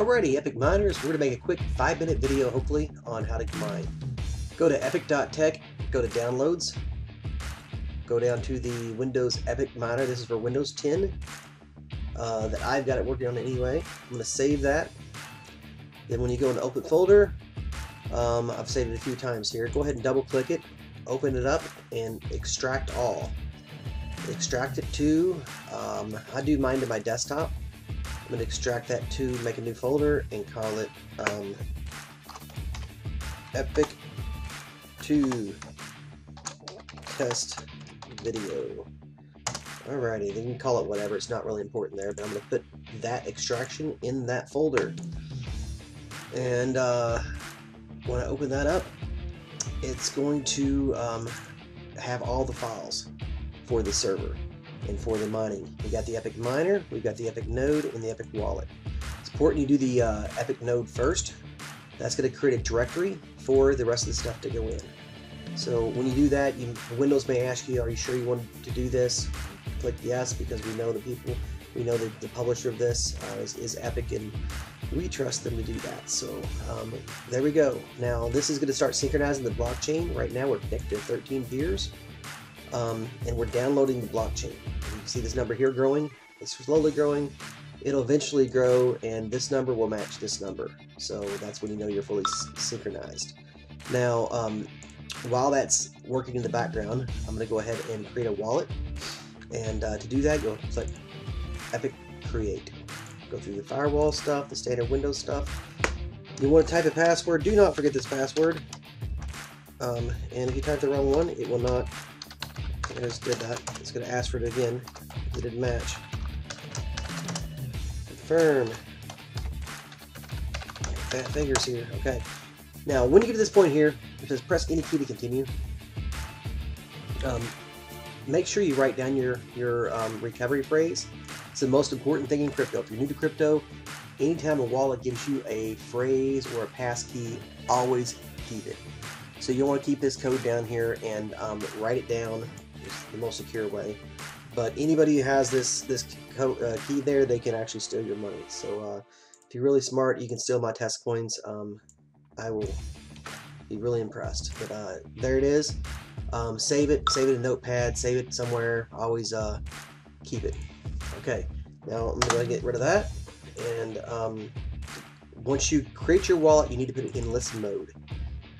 Alrighty, Epic Miners, we're going to make a quick 5 minute video hopefully on how to mine. Go to epic.tech, go to downloads, go down to the Windows Epic Miner, this is for Windows 10 uh, that I've got it working on anyway. I'm going to save that. Then when you go into open folder, um, I've saved it a few times here, go ahead and double click it, open it up and extract all. Extract it to, um, I do mine to my desktop I'm going to extract that to make a new folder and call it um, Epic 2 Test Video. Alrighty, then you can call it whatever, it's not really important there, but I'm going to put that extraction in that folder. And uh, when I open that up, it's going to um, have all the files for the server and for the mining. We got the Epic Miner, we've got the Epic Node, and the Epic Wallet. It's important you do the uh, Epic Node first. That's going to create a directory for the rest of the stuff to go in. So when you do that, you, Windows may ask you, are you sure you want to do this? Click yes, because we know the people, we know that the publisher of this uh, is, is, Epic, and we trust them to do that. So um, there we go. Now this is going to start synchronizing the blockchain. Right now we're connected to 13 peers um, and we're downloading the blockchain. You see this number here growing. It's slowly growing. It'll eventually grow, and this number will match this number. So that's when you know you're fully synchronized. Now, um, while that's working in the background, I'm going to go ahead and create a wallet. And uh, to do that, you'll click Epic Create. Go through the firewall stuff, the standard Windows stuff. You want to type a password. Do not forget this password. Um, and if you type the wrong one, it will not I just did that. It's going to ask for it again. It didn't match. Confirm. Fat fingers here. Okay. Now, when you get to this point here, it says press any key to continue. Um, make sure you write down your, your um, recovery phrase. It's the most important thing in crypto. If you're new to crypto, anytime a wallet gives you a phrase or a passkey, always keep it. So you'll want to keep this code down here and um, write it down the most secure way. But anybody who has this this uh, key there, they can actually steal your money. So uh, if you're really smart, you can steal my test coins. Um, I will be really impressed. But uh, there it is. Um, save it, save it in Notepad, save it somewhere. Always uh, keep it. Okay, now I'm going to get rid of that. And um, once you create your wallet, you need to put it in listen mode.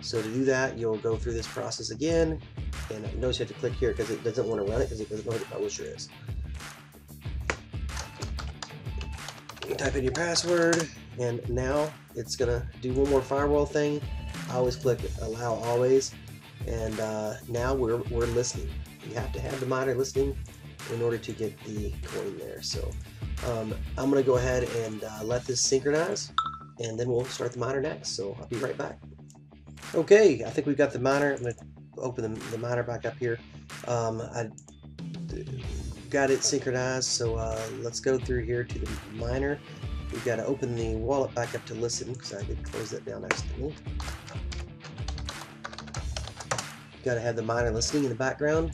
So to do that, you'll go through this process again, and notice you have to click here because it doesn't want to run it because it doesn't know who the publisher is. You type in your password, and now it's gonna do one more firewall thing. I always click allow always, and uh, now we're we're listening. You have to have the miner listening in order to get the coin there. So um, I'm gonna go ahead and uh, let this synchronize, and then we'll start the miner next. So I'll be right back. Okay, I think we've got the miner. I'm gonna open the, the miner back up here. Um, I got it synchronized, so uh, let's go through here to the miner. We've got to open the wallet back up to listen because I did close that down accidentally. Got to have the miner listening in the background.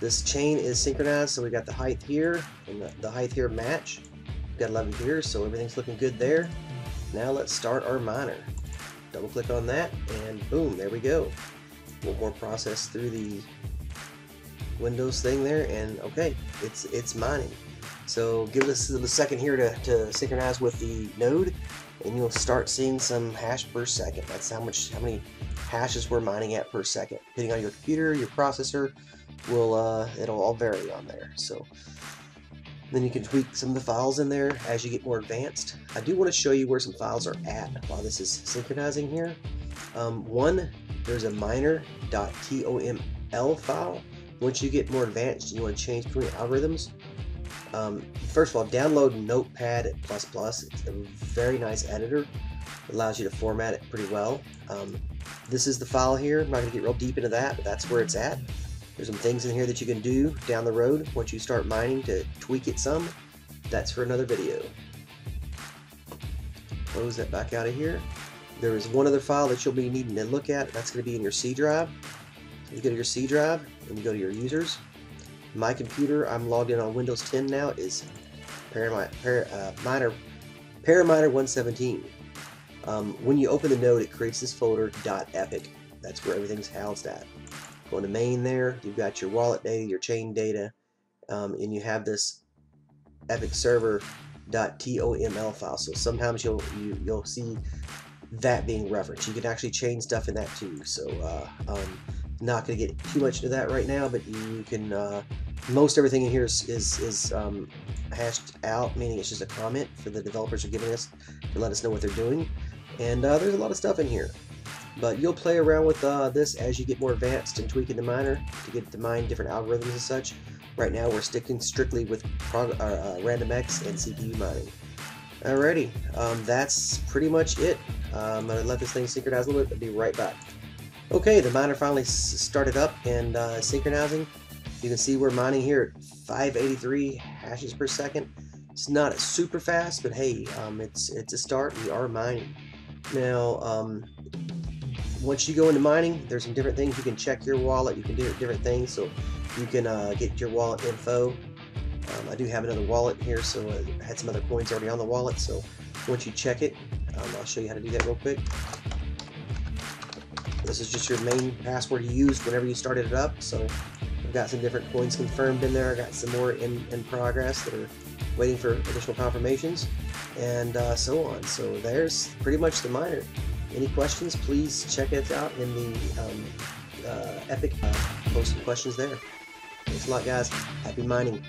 This chain is synchronized, so we got the height here and the, the height here match. We've got 11 here, so everything's looking good there. Now let's start our miner. Double click on that, and boom, there we go one more process through the Windows thing there, and okay, it's it's mining. So give us a second here to, to synchronize with the node, and you'll start seeing some hash per second. That's how much how many hashes we're mining at per second. Depending on your computer, your processor, will uh, it'll all vary on there. So then you can tweak some of the files in there as you get more advanced. I do want to show you where some files are at while this is synchronizing here. Um, one there's a miner.toml file. Once you get more advanced, you want to change between algorithms. Um, first of all, download Notepad++. It's a very nice editor. It allows you to format it pretty well. Um, this is the file here. I'm not going to get real deep into that, but that's where it's at. There's some things in here that you can do down the road once you start mining to tweak it some. That's for another video. Close that back out of here. There is one other file that you'll be needing to look at. That's going to be in your C drive. So you go to your C drive and you go to your users. My computer, I'm logged in on Windows 10 now, is Paramount, Par, uh, Paraminer 117. Um, when you open the node, it creates this folder .epic. That's where everything's housed at. Go to main there, you've got your wallet data, your chain data, um, and you have this epic server .toml file. So sometimes you'll you, will you will see that being referenced. You can actually change stuff in that too. So uh, um, not going to get too much into that right now, but you can. Uh, most everything in here is is, is um, hashed out, meaning it's just a comment for the developers are giving us to let us know what they're doing. And uh, there's a lot of stuff in here. But you'll play around with uh, this as you get more advanced and tweaking the miner to get to mine different algorithms and such. Right now we're sticking strictly with uh, uh RandomX and CPU mining. Alrighty, um, that's pretty much it. Um, I'm going to let this thing synchronize a little bit. I'll be right back. Okay, the miner finally started up and uh, synchronizing. You can see we're mining here at 583 hashes per second. It's not super fast, but hey, um, it's it's a start. We are mining. Now, um, once you go into mining, there's some different things. You can check your wallet. You can do different things. So you can uh, get your wallet info. Um, I do have another wallet here, so I had some other coins already on the wallet. So once you check it, um, I'll show you how to do that real quick. This is just your main password you use whenever you started it up. So I've got some different coins confirmed in there. I got some more in, in progress that are waiting for additional confirmations and uh, so on. So there's pretty much the miner. Any questions, please check it out in the um, uh, Epic. Uh, post some questions there. Thanks a lot, guys. Happy mining.